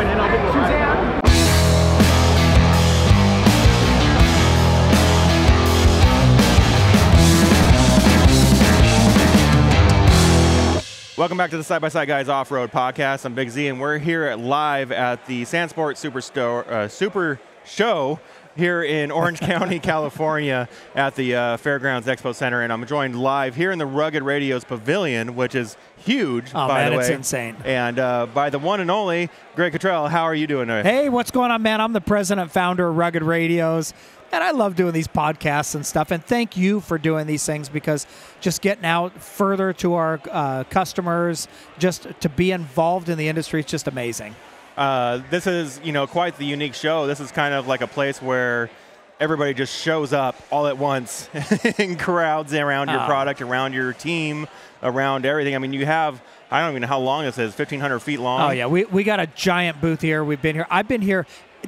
in. I'll. Suzanne? Welcome back to the Side by Side Guys Off Road Podcast. I'm Big Z, and we're here at- live at the Sandsport Superstore uh, Super Show here in Orange County, California, at the uh, Fairgrounds Expo Center. And I'm joined live here in the Rugged Radios Pavilion, which is huge, Oh, by man, the way. it's insane. And uh, by the one and only Greg Cottrell. How are you doing today? Hey, what's going on, man? I'm the president and founder of Rugged Radios, and I love doing these podcasts and stuff. And thank you for doing these things because just getting out further to our uh, customers, just to be involved in the industry, it's just amazing. Uh, this is, you know, quite the unique show. This is kind of like a place where everybody just shows up all at once in crowds around your Oh. product, around your team, around everything. I mean, you have, I don't even know how long this is, 1,500 feet long. Oh yeah, we, we got a giant booth here. We've been here. I've been here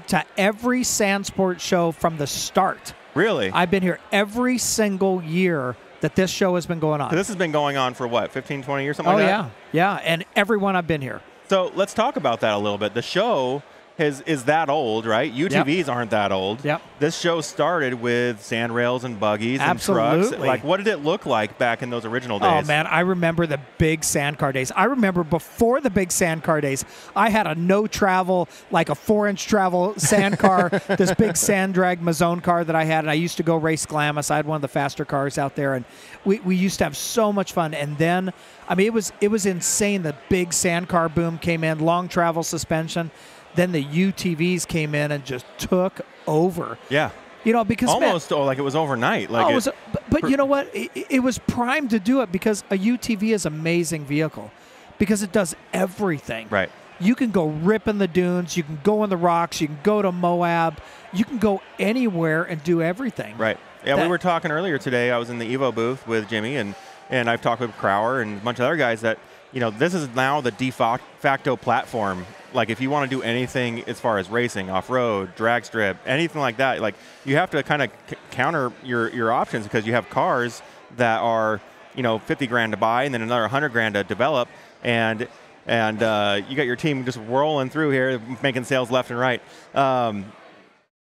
to every Sandsport show from the start. Really? I've been here every single year that this show has been going on. this has been going on for what, 15, 20 years, something oh like yeah, that? yeah, yeah, and everyone I've been here. So let's talk about that a little bit. The show has, is that old, right? UTVs aren't that old. Yep. This show started with sand rails and buggies and trucks. Like, what did it look like back in those original oh, days? Oh man, I remember the big sandcar days. I remember before the big sandcar days, I had a no travel, like a four inch travel sandcar, this big sand drag Mazone car that I had, and I used to go race Glamis. I had one of the faster cars out there, and we, we used to have so much fun. And then, I mean, it was it was insane. The big sandcar boom came in, long travel suspension. Then the UTVs came in and just took over. Yeah. You know, because man, Almost oh, like it was overnight. Like oh, it- it was, but, but you know what? It, it was primed to do it because a UTV is an amazing vehicle because it does everything. right. You can go rip in the dunes. You can go in the rocks. You can go to Moab. You can go anywhere and do everything. Right. Yeah, we were talking earlier today. I was in the Evo booth with Jimmy, and and I've talked with Crower and a bunch of other guys that you know this is now the de facto platform. Like if you want to do anything as far as racing, off road, drag strip, anything like that, like you have to kind of c- counter your your options because you have cars that are you know 50 grand to buy and then another 100 grand to develop and and uh, you got your team just rolling through here making sales left and right um,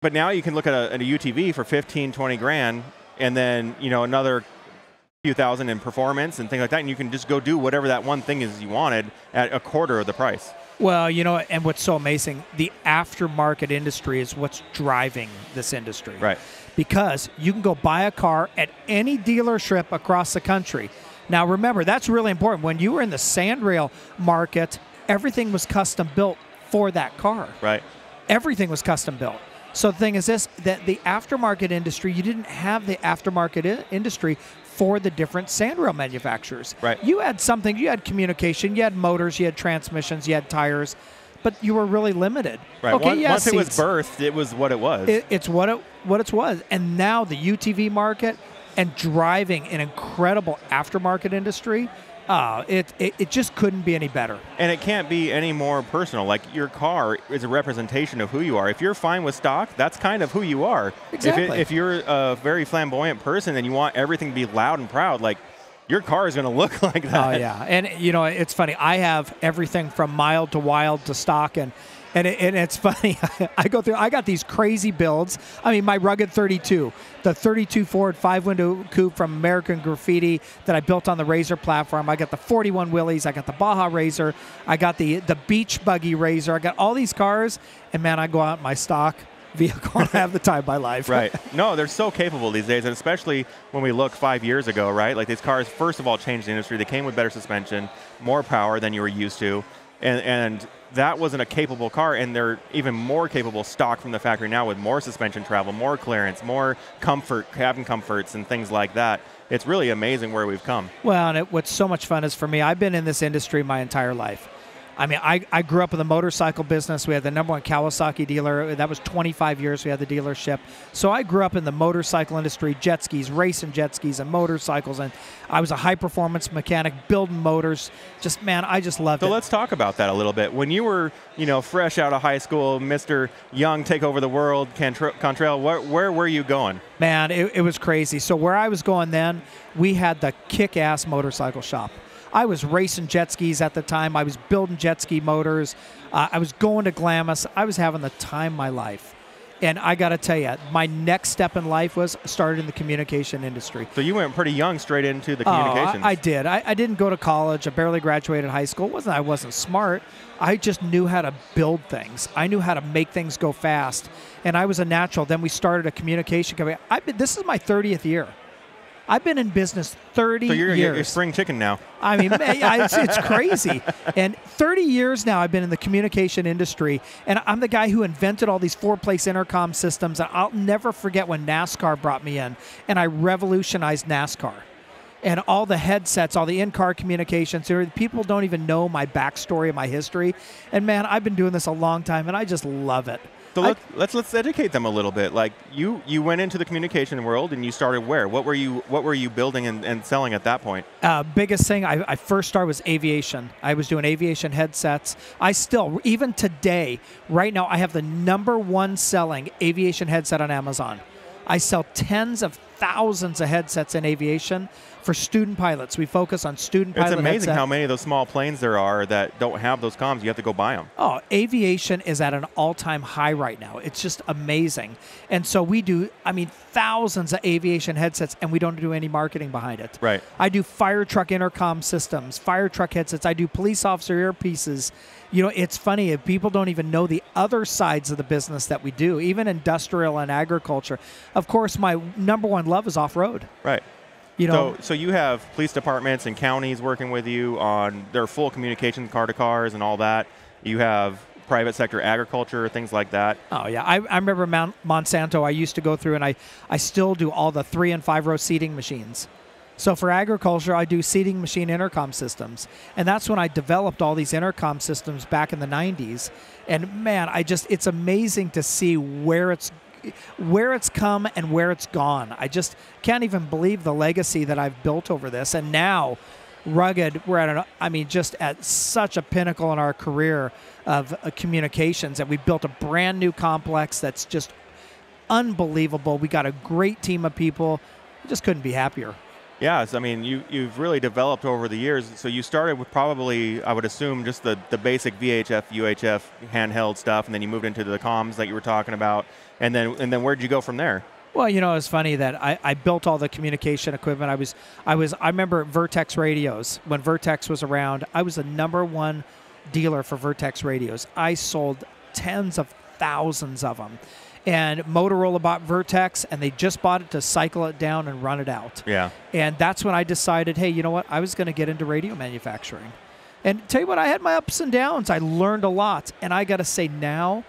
but now you can look at a, at a UTV for 15, 20 grand, and then you know another few thousand in performance and things like that, and you can just go do whatever that one thing is you wanted at a quarter of the price. Well, you know, and what's so amazing, the aftermarket industry is what's driving this industry. Right. Because you can go buy a car at any dealership across the country. Now, remember, that's really important. When you were in the sandrail market, everything was custom built for that car. Right. Everything was custom built. So the thing is this that the aftermarket industry, you didn't have the aftermarket I- industry for the different sandrail manufacturers. Right. You had something, you had communication, you had motors, you had transmissions, you had tires, but you were really limited. Right. Okay, once yeah, once it was birthed, it was what it was. It, it's what it what it was, and now the UTV market and driving an incredible aftermarket industry. Uh, it, it it just couldn't be any better. and it can't be any more personal. Like your car is a representation of who you are. If you're fine with stock, that's kind of who you are. If, Exactly. it, if you're a very flamboyant person and you want everything to be loud and proud, like your car is going to look like that. Oh yeah, and you know it's funny. I have everything from mild to wild to stock, and and, it, and it's funny. I go through. I got these crazy builds. I mean, my rugged 32, the 32 Ford five window coupe from American Graffiti that I built on the RZR platform. I got the 41 Willys. I got the Baja RZR. I got the the Beach Buggy RZR. I got all these cars, and man, I go out in my stock vehicle and I have the time of my life. Right. No, they're so capable these days, and especially when we look five years ago, right? Like these cars, first of all, changed the industry. They came with better suspension, more power than you were used to, and and that wasn't a capable car, and they're even more capable stock from the factory now with more suspension travel, more clearance, more comfort, cabin comforts, and things like that. It's really amazing where we've come. Well, and it, what's so much fun is for me, I've been in this industry my entire life. I mean, I, I grew up in the motorcycle business. We had the number one Kawasaki dealer. That was 25 years we had the dealership. So I grew up in the motorcycle industry, jet skis, racing jet skis and motorcycles. And I was a high performance mechanic building motors. Just, man, I just loved So it. So let's talk about that a little bit. When you were, you know, fresh out of high school, Mr. Young, take over the world, Cottrell, where, where were you going? Man, it, it was crazy. So where I was going then, we had the kick-ass motorcycle shop. I was racing jet skis at the time. I was building jet ski motors. Uh, I was going to Glamis. I was having the time of my life. And I got to tell you, my next step in life was started in the communication industry. So you went pretty young straight into the Oh, communications. I, I did. I, I didn't go to college. I barely graduated high school. It wasn't I wasn't smart. I just knew how to build things. I knew how to make things go fast, and I was a natural. Then we started a communication company. I've been. This is my 30th year. I've been in business 30 so you're, years. you're spring chicken now. I mean, it's, it's crazy. And 30 years now, I've been in the communication industry, and I'm the guy who invented all these four-place intercom systems. And I'll never forget when NASCAR brought me in, and I revolutionized NASCAR. And all the headsets, all the in-car communications. People don't even know my backstory, and my history. And man, I've been doing this a long time, and I just love it. So let, let's let's educate them a little bit. Like you you went into the communication world and you started where? What were you what were you building and, and selling at that point? uh, biggest thing I, I first started was aviation. I was doing aviation headsets. I still, even today, right now, I have the number one selling aviation headset on Amazon. I sell tens of thousands of headsets in aviation for student pilots. We focus on student pilots. It's amazing headset. how many of those small planes there are that don't have those comms. You have to go buy them. Oh, aviation is at an all time high right now. It's just amazing. And so we do, I mean, thousands of aviation headsets, and we don't do any marketing behind it. Right. I do fire truck intercom systems, fire truck headsets. I do police officer earpieces. You know, it's funny if people don't even know the other sides of the business that we do, even industrial and agriculture. Of course, my number one love is off road. Right. You know, So, so you have police departments and counties working with you on their full communication car to cars and all that. You have private sector agriculture, things like that. Oh yeah, I, I remember Mount Monsanto. I used to go through, and I I still do all the three and five row seeding machines. So for agriculture, I do seeding machine intercom systems, and that's when I developed all these intercom systems back in the '90s. And man, I just it's amazing to see where it's where it's come and where it's gone. I just can't even believe the legacy that I've built over this. And now, rugged, we're at an, I mean, just at such a pinnacle in our career of uh, communications that we built a brand new complex that's just unbelievable. We got a great team of people. Just couldn't be happier. Yes, I mean you you've really developed over the years. So you started with probably I would assume just the the basic VHF UHF handheld stuff, and then you moved into the comms that you were talking about, and then and then where'd you go from there? Well, you know, it's funny that I, I built all the communication equipment. I was, I was, I remember Vertex radios when Vertex was around. I was the number one dealer for Vertex radios. I sold tens of thousands of them, and Motorola bought Vertex, and they just bought it to cycle it down and run it out. Yeah. And that's when I decided, hey, you know what? I was going to get into radio manufacturing. And tell you what, I had my ups and downs. I learned a lot. And I got to say, now,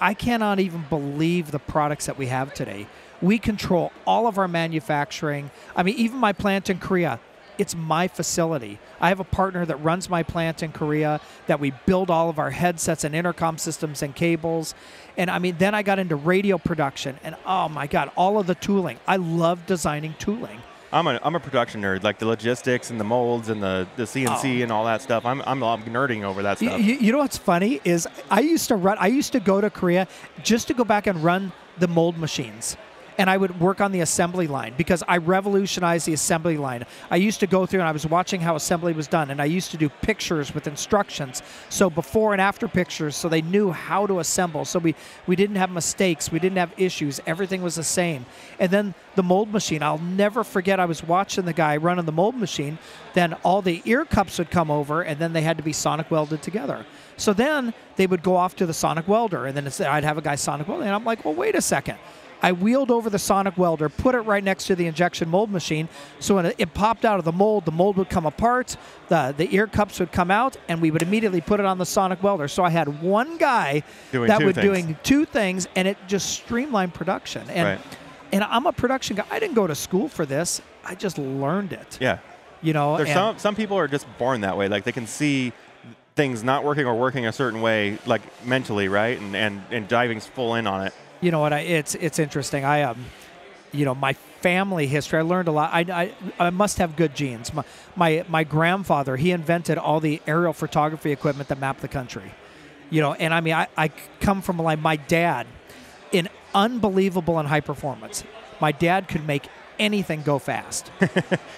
I cannot even believe the products that we have today. We control all of our manufacturing. I mean, even my plant in Korea, it's my facility. I have a partner that runs my plant in Korea that we build all of our headsets and intercom systems and cables. And I mean, then I got into radio production and oh my God, all of the tooling. I love designing tooling. I'm a, I'm a production nerd, like the logistics and the molds and the, the CNC Oh. and all that stuff. I'm, I'm, I'm nerding over that stuff. you, you know what's funny is I used to run. I used to go to Korea just to go back and run the mold machines, and I would work on the assembly line because I revolutionized the assembly line. I used to go through and I was watching how assembly was done, and I used to do pictures with instructions, so before and after pictures, so they knew how to assemble. So we we didn't have mistakes, we didn't have issues. Everything was the same. And then the mold machine, I'll never forget. I was watching the guy running the mold machine. Then all the ear cups would come over, and then they had to be sonic welded together. So then they would go off to the sonic welder, and then I'd have a guy sonic welding, and I'm like, well, wait a second. I wheeled over the sonic welder, put it right next to the injection mold machine. So when it, popped out of the mold, the mold would come apart, the, the ear cups would come out, and we would immediately put it on the sonic welder. So I had one guy Doing that two was things. doing two things, and it just streamlined production. And Right. and I'm a production guy. I didn't go to school for this. I just learned it. yeah. You know, There's some some people are just born that way. Like they can see things not working or working a certain way, like mentally, right? And and and diving full in on it. You know what? I, it's it's interesting. I um, you know, my family history. I learned a lot. I, I, I must have good genes. My, my my grandfather he invented all the aerial photography equipment that mapped the country. You know, and I mean, I, I come from like my dad, in unbelievable and high performance. My dad could make anything go fast. he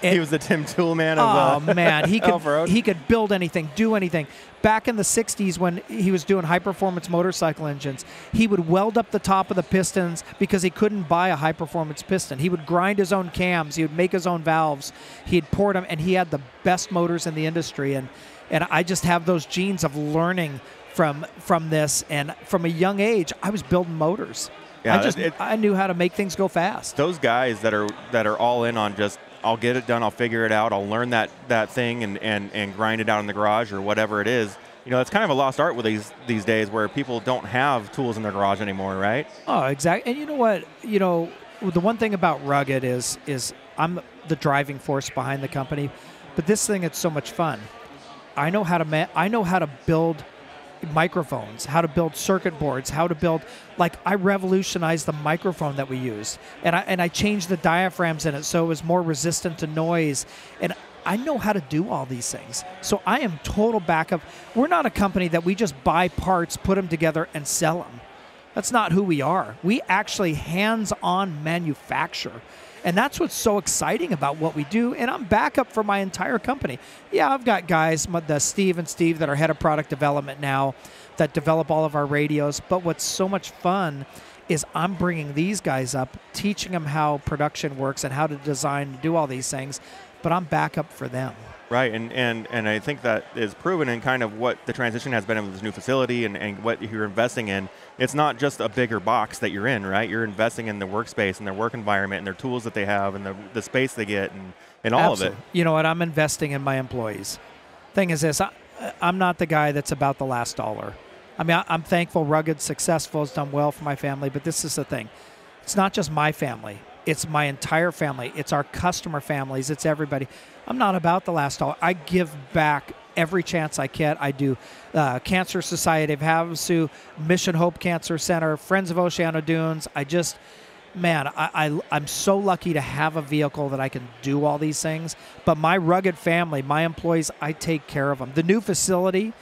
And- was the Tim Toolman of Oh uh, man, he could he could build anything, do anything. Back in the '60s, when he was doing high performance motorcycle engines, he would weld up the top of the pistons because he couldn't buy a high performance piston. He would grind his own cams, he would make his own valves, he'd pour them, and he had the best motors in the industry. And and I just have those genes of learning from from this, and from a young age, I was building motors. Yeah, I just it- I knew how to make things go fast. those guys that are that are all in on just I'll get it done, I'll figure it out, I'll learn that that thing and and and grind it out in the garage or whatever it is. You know, it's kind of a lost art with these these days where people don't have tools in their garage anymore, right? Oh, exactly. And you know what? You know, the one thing about Rugged is is I'm the driving force behind the company, but this thing it's so much fun. I know how to ma- I know how to build microphones, how to build circuit boards, how to build like I revolutionized the microphone that we use. And I and I changed the diaphragms in it so it was more resistant to noise. And I know how to do all these things. So I am total backup. We're not a company that we just buy parts, put them together and sell them. That's not who we are. We actually hands on manufacture. And that's what's so exciting about what we do. And I'm backup for my entire company. Yeah, I've got guys, the Steve and Steve, that are head of product development now that develop all of our radios. But what's so much fun is I'm bringing these guys up, teaching them how production works and how to design and do all these things. But I'm backup for them. Right, and, and, and I think that is proven in kind of what the transition has been in this new facility and, and what you're investing in. It's not just a bigger box that you're in, right? You're investing in the workspace and their work environment and their tools that they have and the, the space they get and, and all of it. You know what? I'm investing in my employees. Thing is this, I, I'm not the guy that's about the last dollar. I mean, I, I'm thankful, rugged, successful, has done well for my family, but this is the thing. It's not just my family. It's my entire family. It's our customer families. It's everybody. I'm not about the last dollar. I give back every chance I get. I do uh, Cancer Society of Havasu, Mission Hope Cancer Center, Friends of Oceano Dunes. I just, man, I, I, I'm so lucky to have a vehicle that I can do all these things. But my rugged family, my employees, I take care of them. The new facility,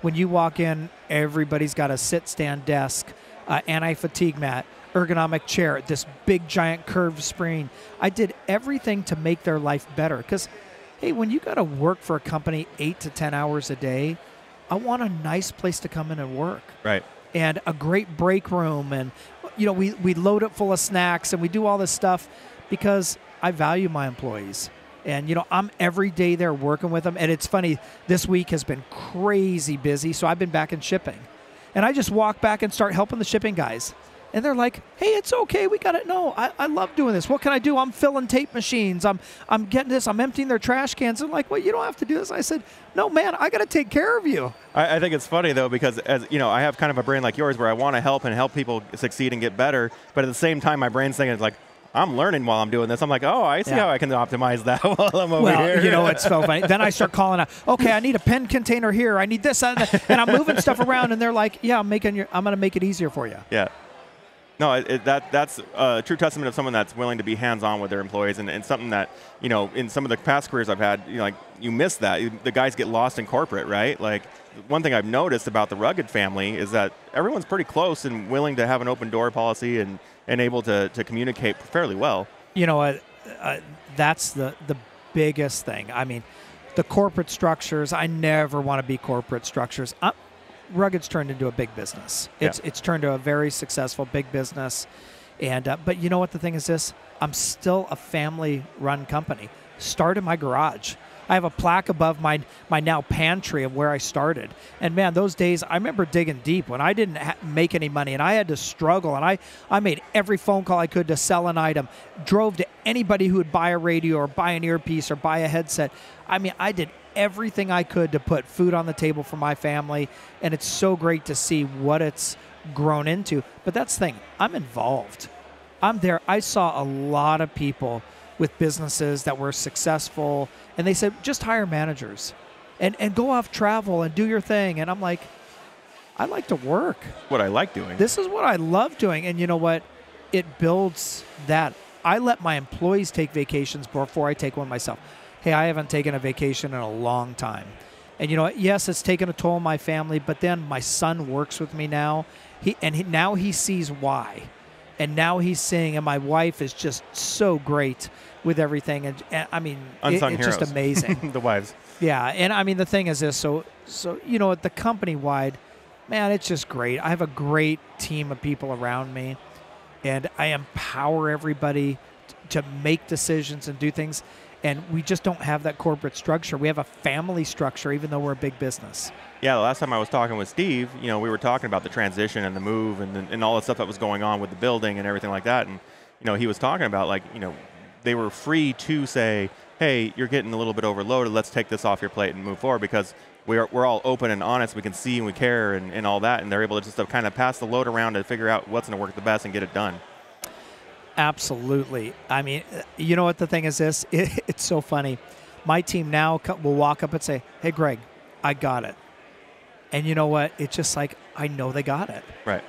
when you walk in, everybody's got a sit stand desk, uh, anti fatigue mat, ergonomic chair, this big giant curved screen. I did everything to make their life better because, hey, when you got to work for a company eight to 10 hours a day, I want a nice place to come in and work. Right. and a great break room and you know we, we load it full of snacks and we do all this stuff because i value my employees. And you know i'm every day there working with them. And it's funny this week has been crazy busy so i've been back in shipping. And i just walk back and start helping the shipping guys and they're like hey it's okay we got it no I, I love doing this what can i do i'm filling tape machines i'm i'm getting this i'm emptying their trash cans I'm like well you don't have to do this i said no man i got to take care of you I, I think it's funny though because as you know, I have kind of a brain like yours where I want to help and help people succeed and get better, but at the same time, my brain's thinking like, I'm learning while I'm doing this. I'm like, oh, I see Yeah. how I can optimize that while I'm over well, here. you know, it's so funny. Then I start calling out, okay, I need a pen container here. I need this, and, and I'm moving stuff around, and they're like, yeah, I'm making your, I'm going to make it easier for you. Yeah. No, it, it, that that's a true testament of someone that's willing to be hands-on with their employees, and, and something that you know in some of the past careers I've had, you know, like you miss that. The guys get lost in corporate, right? Like one thing I've noticed about the Rugged family is that everyone's pretty close and willing to have an open door policy and, and able to, to communicate fairly well. You know what? Uh, that's the the biggest thing. I mean, the corporate structures. I never want to be corporate structures. Uh, Rugged's turned into a big business. Yeah. It's it's turned to a very successful big business, and uh, but you know what the thing is this? I'm still a family-run company. Started my garage. I have a plaque above my my now pantry of where I started. And man, those days I remember digging deep when I didn't ha- make any money and I had to struggle. And I I made every phone call I could to sell an item. Drove to anybody who would buy a radio or buy an earpiece or buy a headset. I mean, I did everything I could to put food on the table for my family. And it's so great to see what it's grown into. But that's the thing. I'm involved. I'm there. I saw a lot of people with businesses that were successful, and they said just hire managers, and and go off travel and do your thing. And I'm like, I like to work. What I like doing. This is what I love doing, and you know what? It builds that. I let my employees take vacations before I take one myself. Hey, I haven't taken a vacation in a long time. And you know? Yes, it's taken a toll on my family, but then my son works with me now. He and he, now he sees why. and now he's seeing, and my wife is just so great with everything. And, and I mean, it- it's heroes. just amazing. the wives. yeah, and I mean the thing is this. So so you know, at the company wide, man, it's just great. I have a great team of people around me, and I empower everybody to make decisions and do things. And we just don't have that corporate structure. We have a family structure, even though we're a big business. Yeah, the last time I was talking with Steve, you know, we were talking about the transition and the move and, and all the stuff that was going on with the building and everything like that. And, you know, he was talking about like, you know, they were free to say, hey, you're getting a little bit overloaded. Let's take this off your plate and move forward because we are, we're all open and honest. We can see and we care and, and all that. And they're able to just kind of pass the load around and figure out what's going to work the best and get it done. Absolutely. I mean, you know what the thing is this? It, it's so funny. My team now will walk up and say, hey, Greg, I got it. And you know what? It's just like, I know they got it. Right.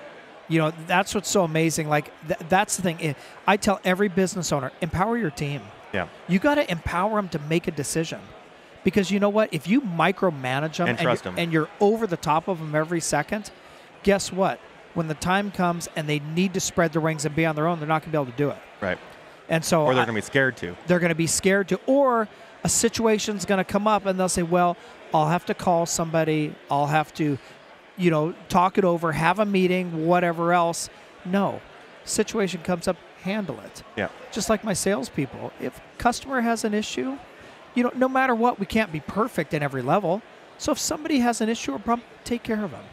You know, that's what's so amazing. Like, th- that's the thing. I- tell every business owner empower your team. Yeah. You got to empower them to make a decision. Because you know what? If you micromanage them And trust you're, 'em. and you're over the top of them every second, guess what? When the time comes and they need to spread the rings and be on their own, they're not going to be able to do it. Right. And so Or they're going to be scared to. they're going to be scared to, or a situation's going to come up and they'll say, well, I'll have to call somebody, I'll have to, you know, talk it over, have a meeting, whatever else. No. Situation comes up, handle it. Yeah. Just like my salespeople. If customer has an issue, you know, no matter what, we can't be perfect in every level. So if somebody has an issue or problem, take care of them.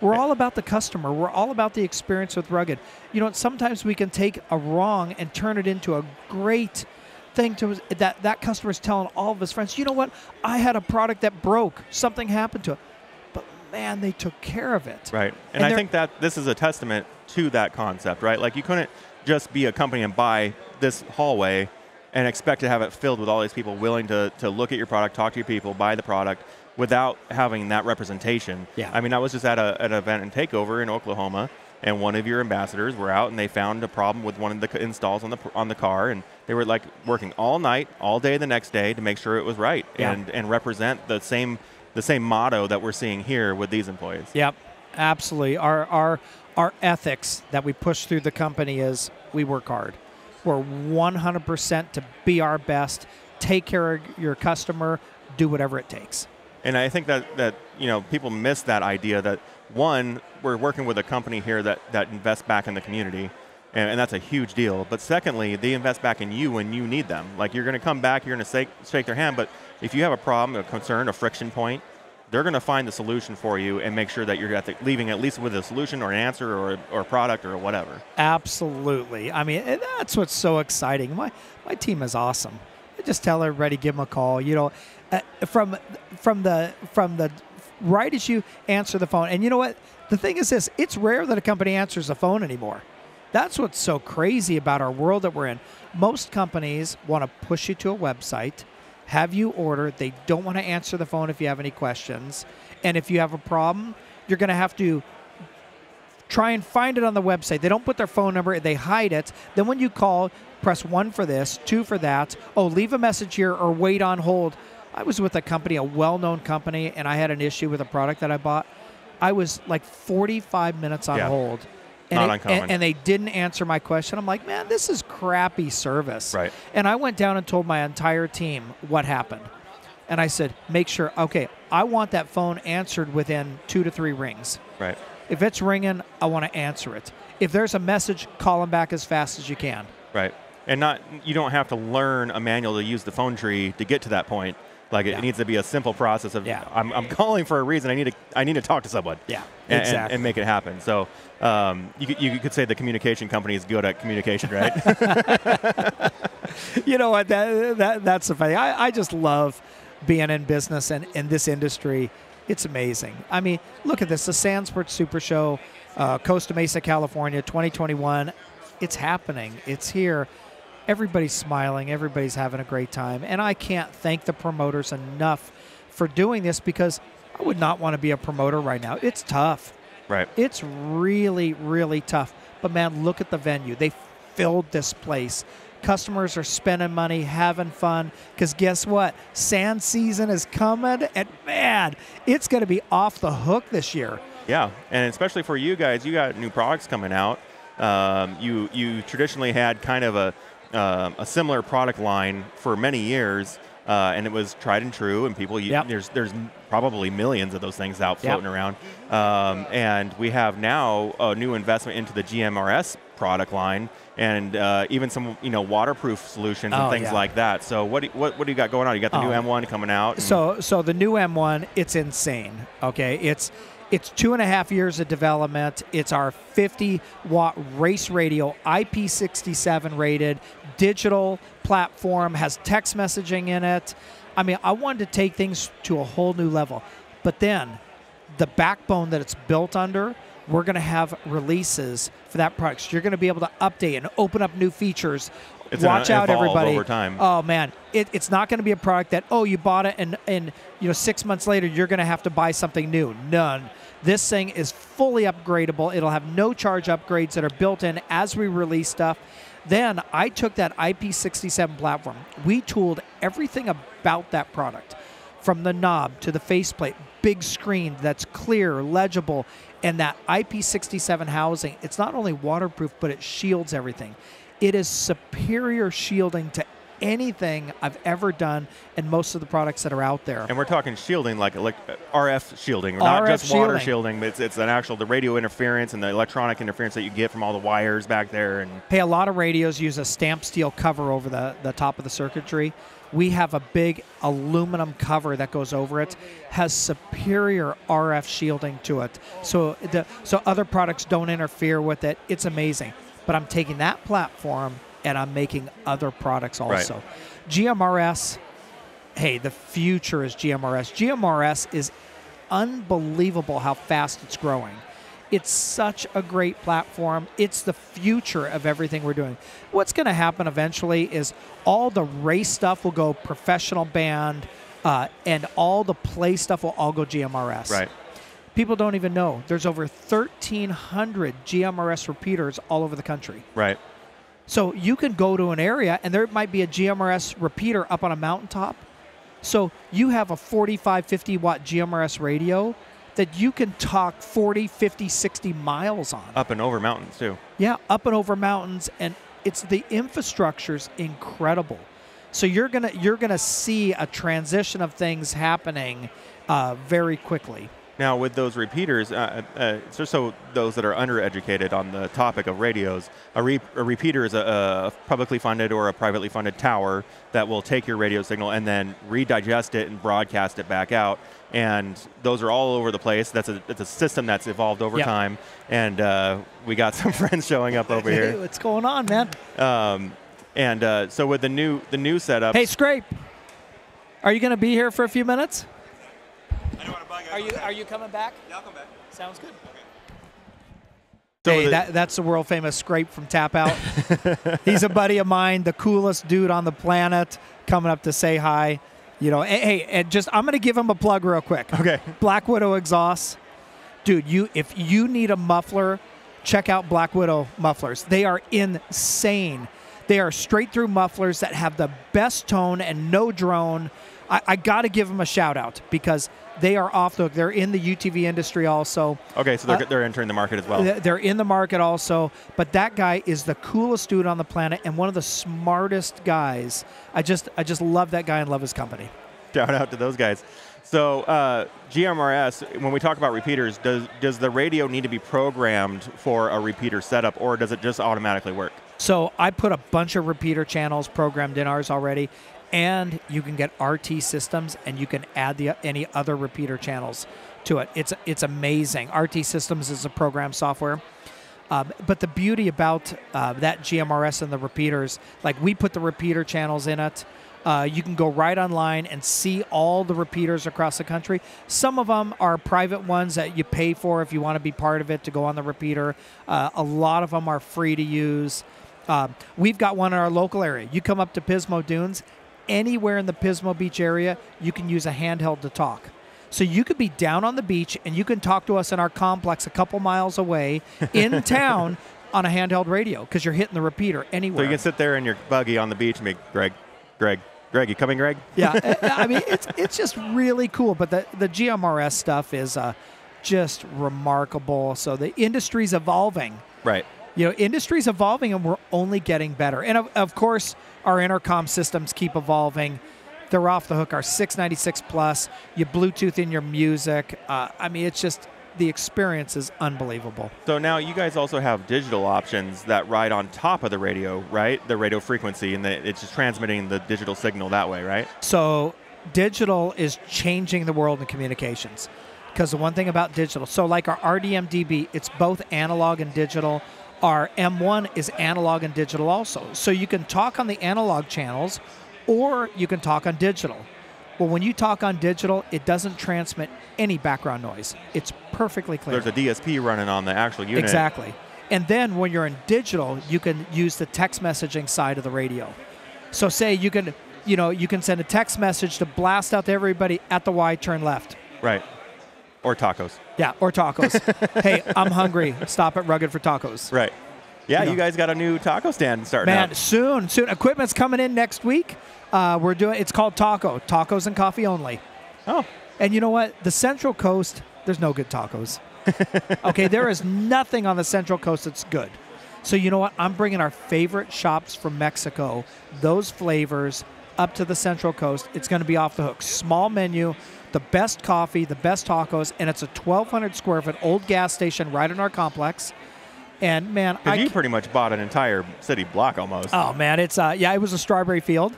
We're all about the customer. We're all about the experience with Rugged. You know, sometimes we can take a wrong and turn it into a great thing to that that customer is telling all of his friends, you know what? I had a product that broke. Something happened to it. But man, they took care of it. Right. And And, I think that this is a testament to that concept, right? Like you couldn't just be a company and buy this hallway and expect to have it filled with all these people willing to, to look at your product, talk to your people, buy the product without having that representation. Yeah. I mean, I was just at, a, an event in Takeover in Oklahoma, and one of your ambassadors were out and they found a problem with one of the installs on the, on the car, and they were like working all night, all day the next day to make sure it was right Yeah. and, and represent the same, the same motto that we're seeing here with these employees. Yep, absolutely. Our our our ethics that we push through the company is we work hard. We're 100% to be our best, take care of your customer, do whatever it takes. And I think that, that you know people miss that idea that one we're working with a company here that, that invests back in the community, and, and that's a huge deal. But secondly, they invest back in you when you need them. Like you're going to come back, you're going to shake, shake their hand, but if you have a problem, a concern, a friction point, they're going to find the solution for you and make sure that you're at the, leaving at least with a solution or an answer or, or a product or whatever. Absolutely. I mean, that's what's so exciting. My my team is awesome. I just tell everybody, give them a call. You know, uh, from from the from the right as you answer the phone. And you know what? The thing is this: it's rare that a company answers the phone anymore. That's what's so crazy about our world that we're in. Most companies want to push you to a website, have you order. They don't want to answer the phone if you have any questions. And if you have a problem, you're going to have to try and find it on the website. They don't put their phone number, they hide it. Then when you call, press one for this, two for that. Oh, leave a message here or wait on hold. I was with a company, a well known company, and I had an issue with a product that I bought. I was like 45 minutes on Yeah. hold. And, Not they, uncommon. and, and they didn't answer my question. I'm like, man, this is crappy service. Right. And I went down and told my entire team what happened. And I said, make sure, okay, I want that phone answered within two to three rings. Right. If it's ringing, I want to answer it. If there's a message, call them back as fast as you can. Right. And not you don't have to learn a manual to use the phone tree to get to that point. Like it Yeah. needs to be a simple process of Yeah. I'm, I'm calling for a reason. I need to I need to talk to someone. Yeah, And, and- exactly. and make it happen. So um, you, could, you could say the communication company is good at communication, right? you know what? That, that that's the funny. I, I just love being in business and in this industry. It's amazing. I mean, look at this: the Sandsport Super Show, uh, Costa Mesa, California, 2021. It's happening. It's here. Everybody's smiling. Everybody's having a great time, and I can't thank the promoters enough for doing this because I would not want to be a promoter right now. It's tough. right. It's really, really tough. But man, look at the venue. They filled this place. Customers are spending money, having fun. Because guess what? Sand season is coming, and man, it's going to be off the hook this year. Yeah, and especially for you guys, you got new products coming out. Um, you you traditionally had kind of a uh, a similar product line for many years, uh, and it was tried and true, and people Yep. there's there's probably millions of those things out Yep. floating around, um, and we have now a new investment into the GMRS product line, and uh, even some you know waterproof solutions and Oh, things yeah. like that. So what do you, what what do you got going on? You got the new Oh. M1 coming out. So so the new M1, it's insane. Okay, it's it's two and a half years of development. It's our 50 watt race radio, IP67 rated, digital platform, has text messaging in it. I mean, I wanted to take things to a whole new level. But then the backbone that it's built under, we're going to have releases for that product. So you're going to be able to update and open up new features. It's Watch out, everybody! over time. Oh man, it, it's not going to be a product that oh you bought it and and you know six months later you're going to have to buy something new. None. This thing is fully upgradable. It'll have no charge upgrades that are built in as we release stuff. Then I took that IP67 platform. We tooled everything about that product from the knob to the faceplate, big screen that's clear, legible, and that IP67 housing. It's not only waterproof, but it shields everything. It is superior shielding to anything I've ever done and most of the products that are out there. And we're talking shielding, like elect- uh, RF shielding, not RF just water shielding. shielding. But it's, it's an actual the radio interference and the electronic interference that you get from all the wires back there. And Hey, a lot of radios use a stamp steel cover over the, the top of the circuitry. We have a big aluminum cover that goes over it, has superior RF shielding to it. So the so other products don't interfere with it. It's amazing. But I'm taking that platform and I'm making other products Right. also. GMRS, hey, the future is GMRS. GMRS is unbelievable how fast it's growing. It's such a great platform. It's the future of everything we're doing. What's going to happen eventually is all the race stuff will go professional band, uh, and all the play stuff will all go GMRS. right, People don't even know there's over 1,300 GMRS repeaters all over the country. right, So you can go to an area and there might be a GMRS repeater up on a mountaintop. So you have a 45, 50 watt GMRS radio that you can talk 40, 50, 60 miles on. up and over mountains too. Yeah, up and over mountains, and it's the infrastructure's incredible. So you're gonna you're gonna see a transition of things happening uh, very quickly. Now, with those repeaters, uh, uh, just so those that are undereducated on the topic of radios, a, re- a repeater is a, a publicly funded or a privately funded tower that will take your radio signal and then redigest it and broadcast it back out. And those are all over the place. That's a, it's a system that's evolved over Yep. time. And uh, we got some friends showing up over here. what's going on, man? Um, and uh, so with the new the new setup, Hey, Scrape, are you gonna be here for a few minutes? I don't want to bug Are you are you coming back? Yeah, I'll come back. Sounds good. So hey, the- that, that's the world famous Scrape from Tapout. He's a buddy of mine, the coolest dude on the planet, coming up to say hi. You know, hey, hey, and just I'm gonna give him a plug real quick. okay, Black Widow exhaust, dude. You if you need a muffler, check out Black Widow mufflers. They are insane. They are straight through mufflers that have the best tone and no drone. I, I got to give them a shout out because they are off the hook. They're in the UTV industry also. okay, so they're, Uh, they're entering the market as well. They're in the market also, but that guy is the coolest dude on the planet and one of the smartest guys. I just I just love that guy and love his company. Shout out to those guys. So uh, GMRS, when we talk about repeaters, does does the radio need to be programmed for a repeater setup, or does it just automatically work? So I put a bunch of repeater channels programmed in ours already, and you can get RT systems and you can add the any other repeater channels to it. It's it's amazing. RT systems is a program software. Um, but the beauty about uh, that GMRS and the repeaters, like we put the repeater channels in it. Uh, you can go right online and see all the repeaters across the country. Some of them are private ones that you pay for if you want to be part of it to go on the repeater. Uh, a lot of them are free to use. Um, we've got one in our local area. You come up to Pismo Dunes, anywhere in the Pismo Beach area, you can use a handheld to talk. So you could be down on the beach and you can talk to us in our complex a couple miles away in town on a handheld radio because you're hitting the repeater anywhere. So you can sit there in your buggy on the beach and be Greg, Greg, Greg, you coming, Greg? yeah, I mean it's it's just really cool. But the the GMRS stuff is uh, just remarkable. So the industry's evolving. Right. You know, industry's evolving and we're only getting better. And of, of course, our intercom systems keep evolving. They're off the hook. Our 696 plus, you Bluetooth in your music. Uh, I mean, it's just the experience is unbelievable. So now you guys also have digital options that ride on top of the radio, right? The radio frequency, and the, it's just transmitting the digital signal that way, right? So digital is changing the world in communications. Because the one thing about digital, so like our RDM DB, it's both analog and digital. Our M1 is analog and digital also. So you can talk on the analog channels or you can talk on digital. Well, when you talk on digital, it doesn't transmit any background noise. It's perfectly clear. There's a DSP running on the actual unit. Exactly. And then when you're in digital, you can use the text messaging side of the radio. So say you can, you know, you can send a text message to blast out to everybody at the Y turn left. Right. Or tacos. Yeah, or tacos. hey, I'm hungry. Stop at Rugged for tacos. Right. Yeah, You you, know. guys got a new taco stand starting Man, up. soon, soon. Equipment's coming in next week. Uh, we're doing. It's called Taco. Tacos and coffee only. Oh, And you know what? The Central Coast, there's no good tacos. okay, there is nothing on the Central Coast that's good. So you know what? I'm bringing our favorite shops from Mexico, those flavors, up to the Central Coast. It's going to be off the hook. Small menu, the best coffee, the best tacos, and it's a 1,200 square foot old gas station right in our complex. And man, I you pretty much bought an entire city block almost. Oh man, it's uh yeah, it was a strawberry field.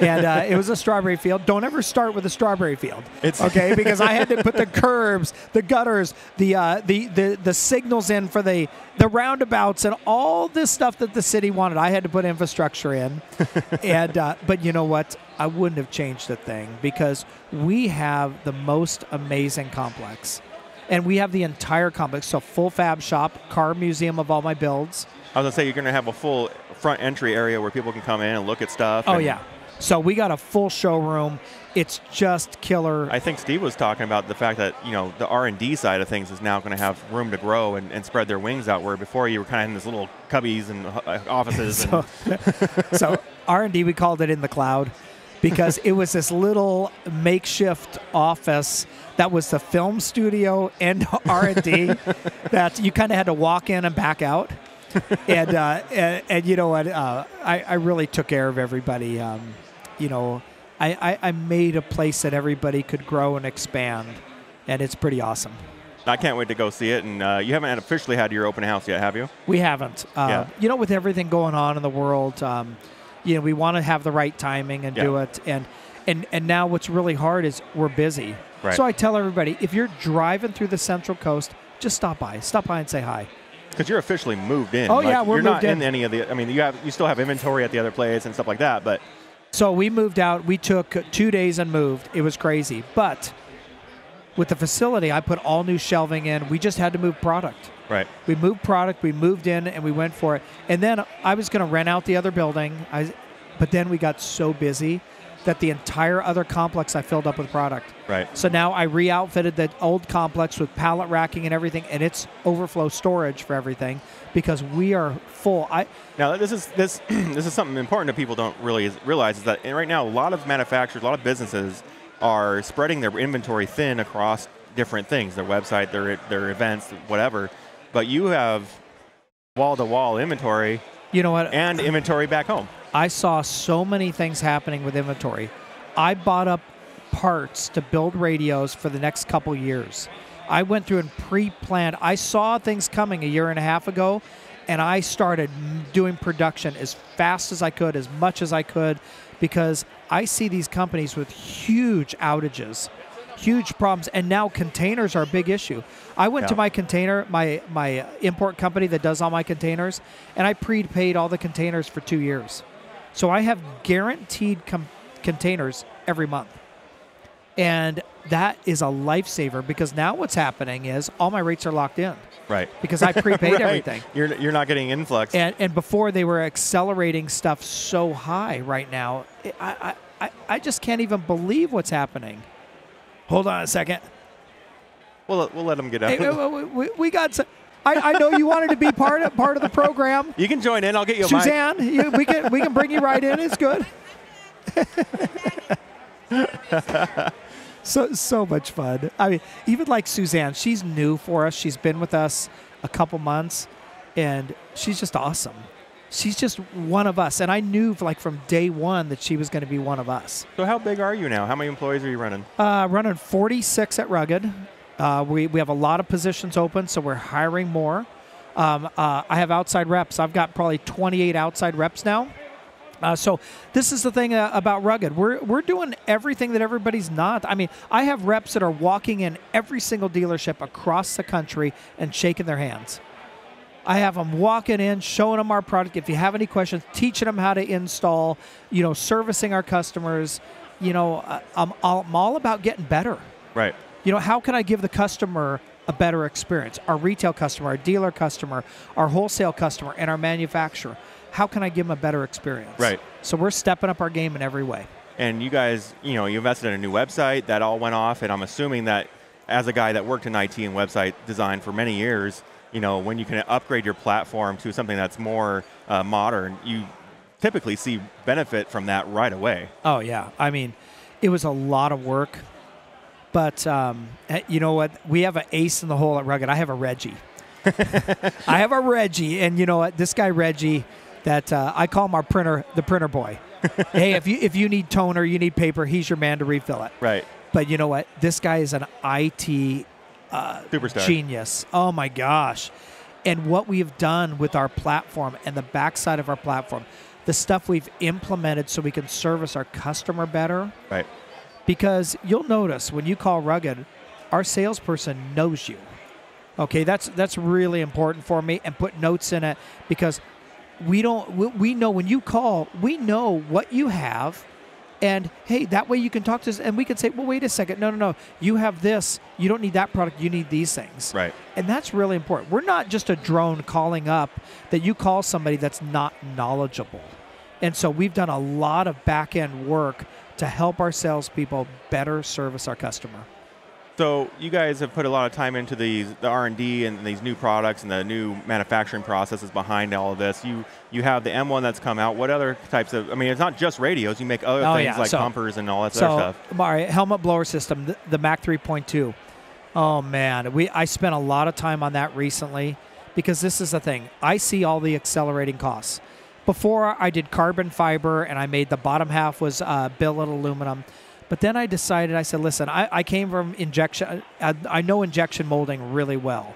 And uh, it was a strawberry field. Don't ever start with a strawberry field, It's- okay? Because I had to put the curbs, the gutters, the uh, the the the signals in for the the roundabouts, and all this stuff that the city wanted. I had to put infrastructure in, and uh, but you know what? I wouldn't have changed a thing because we have the most amazing complex, and we have the entire complex. So full fab shop, car museum of all my builds. I was gonna say you're gonna have a full front entry area where people can come in and look at stuff. Oh yeah. So we got a full showroom. It's just killer. I think Steve was talking about the fact that you know the R and D side of things is now going to have room to grow and, and spread their wings out. Where before you were kind of in this little cubbies and uh, offices. so, so R&D we called it in the cloud because it was this little makeshift office that was the film studio and R&D that you kind of had to walk in and back out. and, uh, and and you know what? Uh, I I really took care of everybody. Um, you know, I, I I made a place that everybody could grow and expand, and it's pretty awesome. I can't wait to go see it. And uh, you haven't officially had your open house yet, have you? We haven't. Uh, Yeah. You know, with everything going on in the world, um, you know, we want to have the right timing and do it. And and and now what's really hard is we're busy. Right. So I tell everybody, if you're driving through the Central Coast, just stop by. Stop by and say hi. Because you're officially moved in. Oh, Like, yeah, we're you're not in. in any of the. I mean, you have you still have inventory at the other place and stuff like that. But So we moved out. We took two days and moved. It was crazy, but with the facility, I put all new shelving in. We just had to move product. right, We moved product, we moved in, and we went for it. And then I was going to rent out the other building, I, but then we got so busy that the entire other complex I filled up with product. right. So now I re-outfitted the old complex with pallet racking and everything, and it's overflow storage for everything because we are full. I Now this is this this is something important that people don't really realize is that right now a lot of manufacturers, a lot of businesses are spreading their inventory thin across different things, their website, their their events, whatever. But you have wall to wall inventory you know what? and inventory back home. I saw so many things happening with inventory. I bought up parts to build radios for the next couple years. I went through and pre-planned. I saw things coming a year and a half ago, and I started doing production as fast as I could, as much as I could, because I see these companies with huge outages, huge problems, and now containers are a big issue. I went to my container, my my import company that does all my containers, and I prepaid all the containers for two years. So I have guaranteed com- containers every month. And that is a lifesaver because now what's happening is all my rates are locked in Right. because I prepaid Right. everything. You're you're not getting influx. And, and before they were accelerating stuff so high right now, I, I, I, I just can't even believe what's happening. Hold on a second. we'll we'll let them get out. Hey, we, we, we got some. I, I know you wanted to be part of part of the program. you can join in. I'll get you. Suzanne, you, we can we can bring you right in. It's good. so so much fun. I mean, even like Suzanne, she's new for us. She's been with us a couple months, and she's just awesome. She's just one of us, and I knew like from day one that she was going to be one of us. So how big are you now? How many employees are you running? Uh, running 46 at Rugged. Uh, we, we have a lot of positions open, so we're hiring more. Um, uh, I have outside reps. I've got probably 28 outside reps now. Uh, so this is the thing uh, about Rugged. We're we're doing everything that everybody's not. I mean, I have reps that are walking in every single dealership across the country and shaking their hands. I have them walking in, showing them our product. If you have any questions, teaching them how to install. You know, servicing our customers. You know, uh, I'm I'm all about getting better. Right. You know, how can I give the customer a better experience? Our retail customer, our dealer customer, our wholesale customer, and our manufacturer. How can I give them a better experience? Right. So we're stepping up our game in every way. And you guys, you know, you invested in a new website that all went off, and I'm assuming that as a guy that worked in IT and website design for many years, you know, when you can upgrade your platform to something that's more uh, modern, you typically see benefit from that right away. Oh yeah, I mean, it was a lot of work, but um, eh, you know what? We have an ace in the hole at Rugged. I have a Reggie. I have a Reggie, and you know what? This guy Reggie, that uh, I call him our printer, the printer boy. hey, if you if you need toner, you need paper, he's your man to refill it. Right. But you know what? This guy is an IT uh, Superstar. genius. Oh my gosh. And what we've done with our platform and the backside of our platform, the stuff we've implemented so we can service our customer better. Right. Because you'll notice when you call Rugged, our salesperson knows you. Okay, that's that's really important for me and put notes in it because we don't we, we know when you call, we know what you have and hey, that way you can talk to us and we can say, well, wait a second. No, no, no. You have this. You don't need that product. You need these things. Right. And that's really important. We're not just a drone calling up that you call somebody that's not knowledgeable. And so we've done a lot of back end work to help our salespeople better service our customer. So you guys have put a lot of time into these the R and these new products and the new manufacturing processes behind all of this. You you have the M1 that's come out. What other types of? I mean, it's not just radios. You make other Oh, things yeah. like So- pumpers and all that so, other stuff. all right, helmet blower system, the, the Mac 3.2. Oh man, we I spent a lot of time on that recently because this is the thing. I see all the accelerating costs. Before I did carbon fiber and I made the bottom half was uh, billet aluminum. But then I decided, I said, listen, I, I came from injection, I, I know injection molding really well.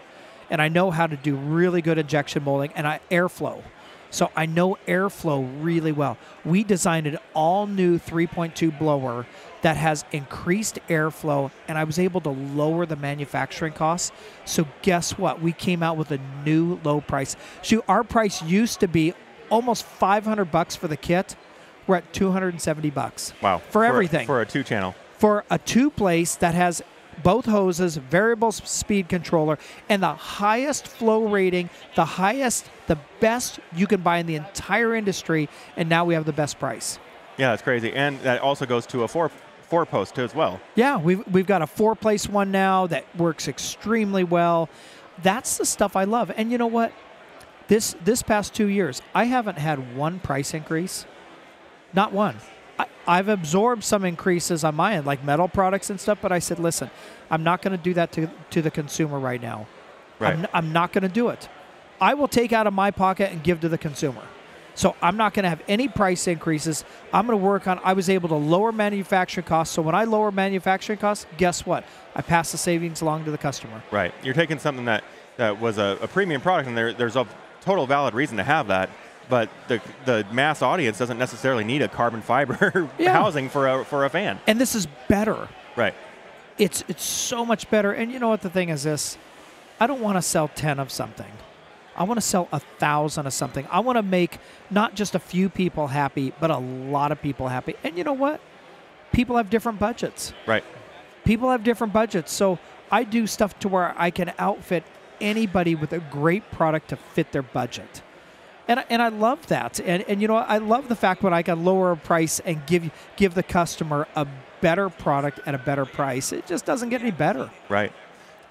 And I know how to do really good injection molding and I, airflow. So I know airflow really well. We designed an all new 3.2 blower that has increased airflow, and I was able to lower the manufacturing costs. So guess what? We came out with a new low price. Shoot, our price used to be almost 500 bucks for the kit. We're at 270 bucks Wow. for everything for a two channel. for a two place that has both hoses, variable speed controller, and the highest flow rating, the highest, the best you can buy in the entire industry. And now we have the best price. Yeah, that's crazy. And that also goes to a four four post too as well. Yeah, we've, we've got a four place one now that works extremely well. That's the stuff I love. And you know what? This this past two years, I haven't had one price increase. Not one. I, I've absorbed some increases on my end, like metal products and stuff, but I said, listen, I'm not going to do that to, to the consumer right now. Right. I'm, I'm not going to do it. I will take out of my pocket and give to the consumer. So I'm not going to have any price increases. I'm going to work on. I was able to lower manufacturing costs. So when I lower manufacturing costs, guess what? I pass the savings along to the customer. Right. You're taking something that, that was a, a premium product, and there, there's a total valid reason to have that. But the the mass audience doesn't necessarily need a carbon fiber Yeah. housing for a for a fan. And this is better. Right. It's it's so much better. And you know what the thing is this? I don't want to sell ten of something. I want to sell a thousand of something. I want to make not just a few people happy, but a lot of people happy. And you know what? People have different budgets. Right. People have different budgets. So I do stuff to where I can outfit anybody with a great product to fit their budget. And, and I love that. And, and you know, I love the fact when I can lower a price and give you give the customer a better product at a better price. It just doesn't get any better. Right.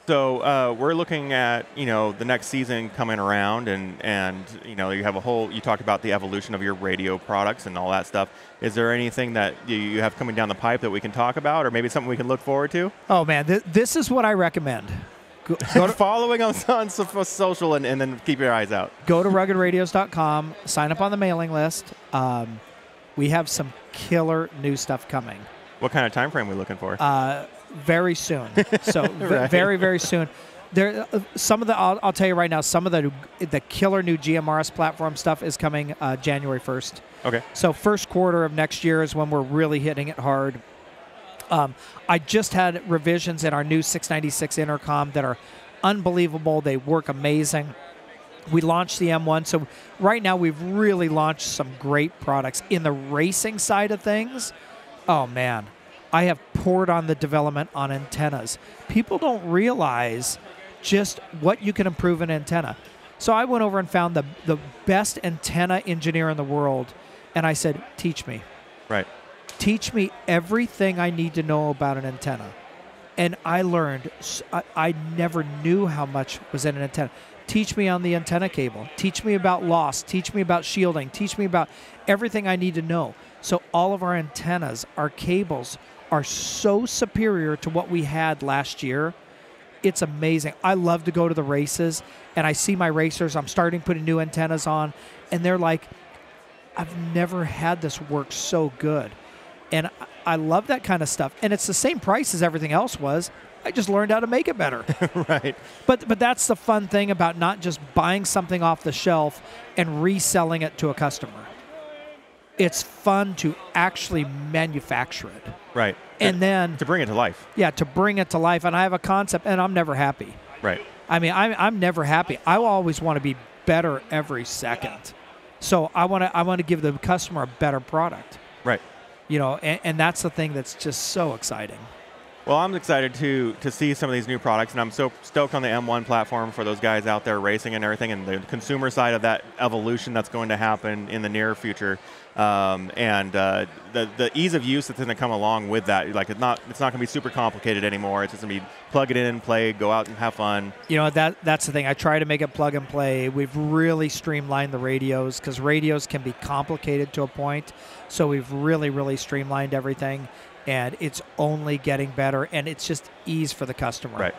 So uh, we're looking at you know the next season coming around, and and you know you have a whole. You talked about the evolution of your radio products and all that stuff. Is there anything that you- you have coming down the pipe that we can talk about, or maybe something we can look forward to? Oh man, th- this is what I recommend. Go, go to, following us on social and, and then keep your eyes out. go to ruggedradios.com, sign up on the mailing list. Um, we have some killer new stuff coming What kind of time frame are we looking for? uh, very soon. So Right. very very soon. There, uh, some of the I'll, I'll tell you right now. Some of the the killer new GMRS platform stuff is coming uh, January first. okay. So first quarter of next year is when we're really hitting it hard. Um, I just had revisions in our new 696 intercom that are unbelievable. They work amazing. We launched the M1, so right now we've really launched some great products in the racing side of things. Oh man, I have poured on the development on antennas. People don't realize just what you can improve an antenna. So I went over and found the the best antenna engineer in the world, and I said, "Teach me." Right. Teach me everything I need to know about an antenna. And I learned, I never knew how much was in an antenna. Teach me on the antenna cable. Teach me about loss. Teach me about shielding. Teach me about everything I need to know. So, all of our antennas, our cables are so superior to what we had last year. It's amazing. I love to go to the races and I see my racers. I'm starting putting new antennas on, and they're like, I've never had this work so good. And I- love that kind of stuff. And it's the same price as everything else was. I just learned how to make it better. right. but but that's the fun thing about not just buying something off the shelf and reselling it to a customer. It's fun to actually manufacture it. Right. And then to bring it to life. yeah, to bring it to life and I have a concept and I'm never happy. Right. I mean, I'm, I'm never happy. I always want to be better every second. So I want to I want to give the customer a better product. Right. You know, and, and that's the thing that's just so exciting. Well, I'm excited to to see some of these new products, and I'm so stoked on the M1 platform for those guys out there racing and everything, and the consumer side of that evolution that's going to happen in the near future, um, and uh, the the ease of use that's going to come along with that. Like it's not it's not going to be super complicated anymore. It's just going to be plug it in, play, go out and have fun. You know that that's the thing. I try to make it plug and play. We've really streamlined the radios because radios can be complicated to a point. So we've really really streamlined everything, and it's only getting better. And it's just ease for the customer. Right.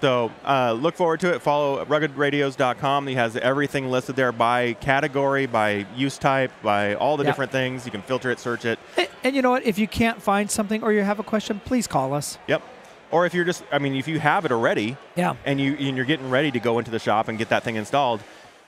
So uh, look forward to it. Follow ruggedradios.com. He has everything listed there by category, by use type, by all the Yep. different things. You can filter it, search it. And, and you know what? If you can't find something or you have a question, please call us. Yep. Or if you're just, I mean, if you have it already Yeah. and you and you're getting ready to go into the shop and get that thing installed,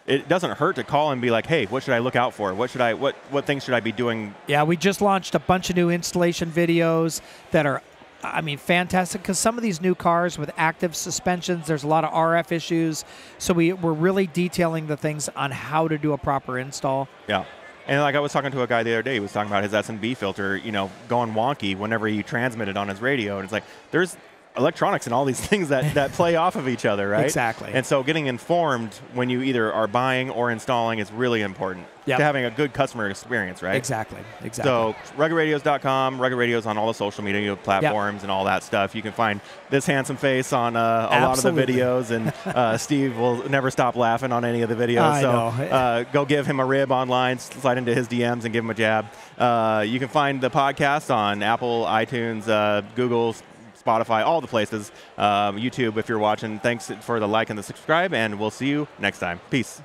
it doesn't hurt to call and be like, "Hey, what should I look out for? What should I what what things should I be doing?" Yeah, we just launched a bunch of new installation videos that are, I mean, fantastic because some of these new cars with active suspensions, there's a lot of RF issues. So we, we're really detailing the things on how to do a proper install. Yeah. And like I was talking to a guy the other day, he was talking about his S&B filter, you know, going wonky whenever he transmitted on his radio, and it's like there's electronics and all these things that, that play off of each other, right? Exactly. And so getting informed when you either are buying or installing is really important Yep. to having a good customer experience, right? Exactly. Exactly. So ruggedradios.com, Rugged Radios on all the social media platforms and all that stuff. You can find this handsome face on uh, a lot of the videos, and uh, Steve will never stop laughing on any of the videos. I so. Uh, go give him a rib online, slide into his DMs, and give him a jab. Uh, you can find the podcast on Apple, iTunes, uh, Google. Spotify, all the places, um, YouTube if you're watching. Thanks for the like and the subscribe, and we'll see you next time. Peace.